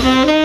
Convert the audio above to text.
Mm-hmm.